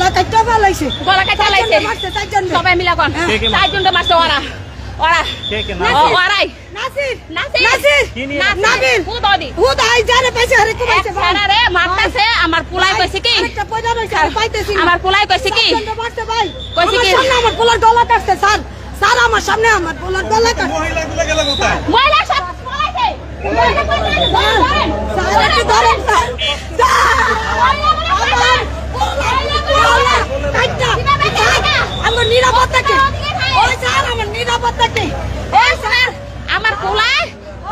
গলা কাটটা ফেলাইছে গলা কাটা লাইছে মারছে, চারজনে। সবাই মিলা কোন? হ্যাঁ। কে মারছে? ওরা। ওরা। কে কে নাম ওরাই। নাসির। নাসির। নাসির। নাবিল। ও দদি হুদ আই জারে পাইছে হরে কুমাইছে ছাড়া রে মারতাছে আমার পোলাই কইছে কি? আরেকটা পয়দা রইছে আমি পাইতেছি আমার পোলাই কইছে কি? চারজনে মারছে ভাই। কইছে কি? সামনে আমার পোলার গলা কাটছে স্যার। স্যার আমার সামনে আমার পোলার গলা কাটছে মহিলাগুলো গেল কোথায় মহিলা সব পোলাইছে মহিলা কইছে ধরেন ধরেন স্যার একটু ধরেন স্যার স্যার আমার নিরাপত্তা কি ওই স্যার আমার কি স্যার আমার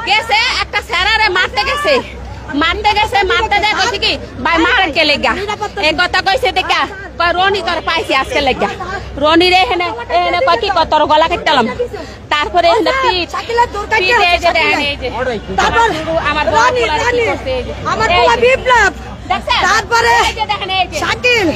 গেছে একটা স্যারারে মারতে গেছে। মারতে গেছে মারতে দেয় কইছে কি ভাই মার কে লেগা? এই কথা কইছে দেখা কয় রনি তোর পাইছি আজকে লেগা। রনি রে হেনে এনে কয় কি তোর গলা কেটালাম তারপরে এনে পিঠ শাকিলের দূর কাটতে পিঠ এই যে হবে, এই যে। তারপর আমার রানী, রানী, বিপ্লব। তারপরে। শাকিল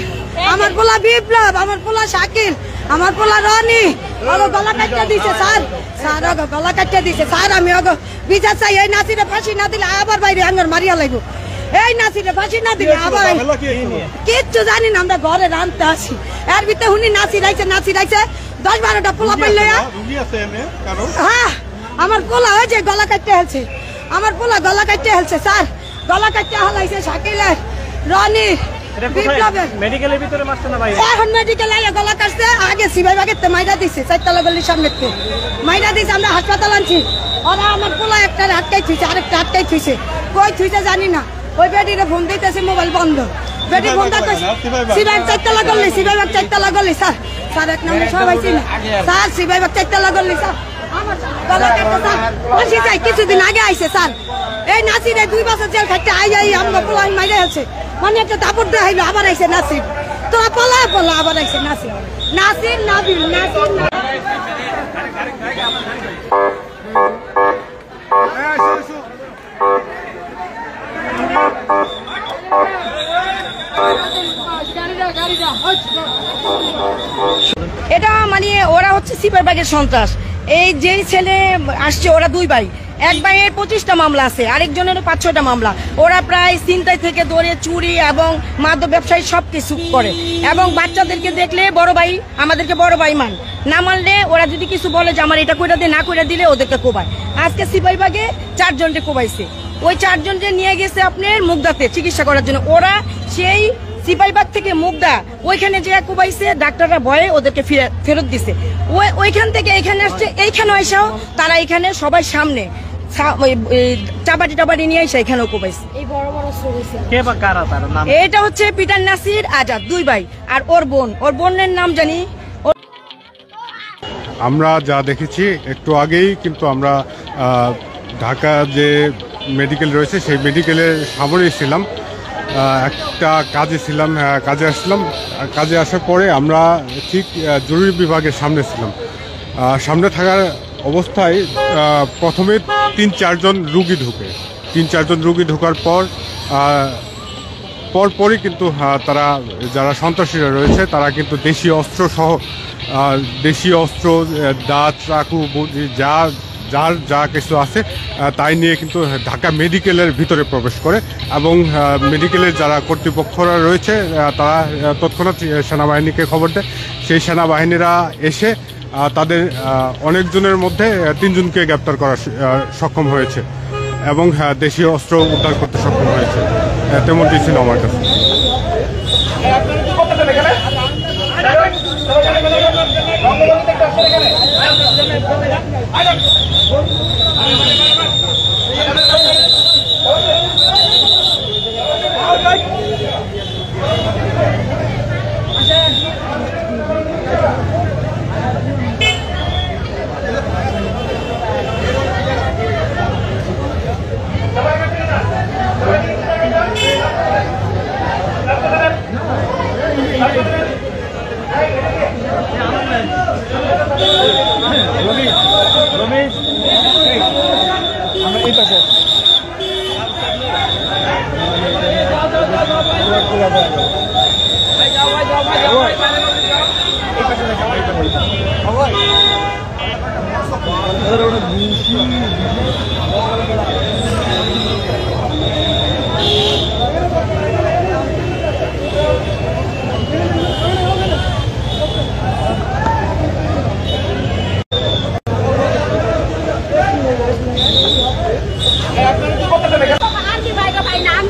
আমার পোলা বিপ্লব আমার পোলা শাকিল আমার পোলা রনি। ওগো গলা কাটতে দিছে স্যার। স্যার ওগো গলা কাটতে দিছে। স্যার আমি ওগো বিচার চাই এই নাসিরে ফাঁসি না দিলে আবার বাইরে আঙ্গর মারিয়া লাগবো। এই নাসিরে ফাঁসি না দিলে আবার কিচ্ছু জানি না আমরা ঘরে রানতে আসি। এর ভিতরে হুনি নাচি রাইছে নাচি রাইছে দশ বারোটা পোলা পাইলে হ্যাঁ আমার পোলা হয়েছে গলা কাটতে হেলছে। আমার পোলা গলা কাটতে হেলছে স্যার। গলা কাটতে হালাইছে শাকিলের রনি এটা কোথায় বিপ্লবের মেডিকেলের ভিতরে মারছে না ভাই এখন মেডিকেল গলা কাটছে আগে সিবাই বাগের মাইরা দিছে চারতলা গলির সামনে মাইরা দিছে আমরা হাসপাতাল আনছি। ওরা আমার পোলা একটা আটকাই থুইছে আরেকটা আটকাই থুইছে কই থুইছে জানি না। ওই বেডিরে ফোন দিতেছে মোবাইল বন্ধ। বেডি ফোন দিতেছে সিবাই চারতলা গলি সিবাই বাগ চারতলা গলি স্যার। স্যার এক নম্বর সবাই চিনি স্যার সিবাই বাগ চারতলা গলি স্যার। আমার গলা কাটতে স্যার। ফাঁসি চাই কিছুদিন আগে আইছে স্যার। এই নাসিরে দুই বছর জেল খাইতে আই আই আমরা পোলা মাইরে আছে। মানে একটা দাপট দিয়ে আইলো আবার আইছে নাসির। তোরা পলা পলা, আবার আইছে নাসির। নাসির, নাবিল, নাসির। এটা মানে ওরা হচ্ছে সিপার ব্যাগের সন্ত্রাস। এই যেই ছেলে আসছে, ওরা দুই ভাই। এক ভাইয়ের পঁচিশটা মামলা আছে, আরেকজনেরও পাঁচ ছয়টা মামলা। ওরা প্রায় চিন্তায় থেকে ধরে চুরি এবং মাদক ব্যবসায়ী সব কিছু করে। এবং বাচ্চাদেরকে দেখলে বড় ভাই, আমাদেরকে বড় ভাই মান। না মানলে ওরা যদি কিছু বলে যে আমার এটা কইরা দিয়ে না কইরা দিলে ওদেরকে কোবায়। আজকে সিপাই বাগে চারজনকে কোবাইছে। ওই চারজনকে নিয়ে গেছে আপনার মুগদাতে চিকিৎসা করার জন্য। ওরা সেই সিপাইবাগ থেকে মুগদা, ওইখানে যে কুবাইছে, ডাক্তাররা ভয়ে ওদেরকে ফিরে- ফেরত দিছে। ওই ওইখান থেকে এখানে আসছে, এইখানে আইসাও, তারা এখানে সবাই সামনে। চাপাটি টাপাটি নিয়ে এসে এখানেও কুবাইছে কে বা কারা তার নাম? এটা হচ্ছে পিটার নাসির আজাদ দুই ভাই আর ওর বোন। ওর বোনের নাম জানি? আমরা যা দেখেছি একটু আগেই কিন্তু আমরা ঢাকা যে মেডিকেল রয়েছে সেই মেডিকেলের সামনেই ছিলাম। একটা কাজে ছিলাম কাজে আসলাম। কাজে আসার পরে আমরা ঠিক জরুরি বিভাগের সামনে ছিলাম। সামনে থাকার অবস্থায় প্রথমে তিন চারজন রুগী ঢুকে। তিন চারজন রুগী ঢোকার পর পরপরই কিন্তু তারা যারা সন্ত্রাসীরা রয়েছে, তারা কিন্তু দেশীয় অস্ত্র সহ দেশীয় অস্ত্র দাঁত, চাকু যা, যার যা কিছু আছে তাই নিয়ে কিন্তু ঢাকা মেডিকেলের ভিতরে প্রবেশ করে এবং মেডিকেলের যারা কর্তৃপক্ষরা রয়েছে তারা তৎক্ষণাৎ সেনাবাহিনীকে খবর দেয়। সেই সেনাবাহিনীরা এসে তাদের অনেকজনের মধ্যে তিনজনকে গ্রেপ্তার করা সক্ষম হয়েছে এবং হ্যাঁ, দেশীয় অস্ত্র উদ্ধার করতে সক্ষম হয়েছে তেমনটি ছিল আমার কাছে রমেশ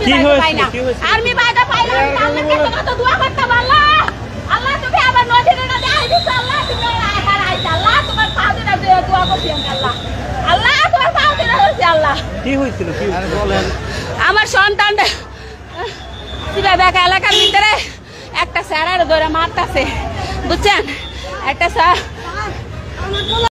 কি হয়েছে আর্মি ভাই আমার সন্তানটা দেখা এলাকার ভিতরে একটা স্যারের ধরে মারতাছে বুঝছেন? একটা স্যার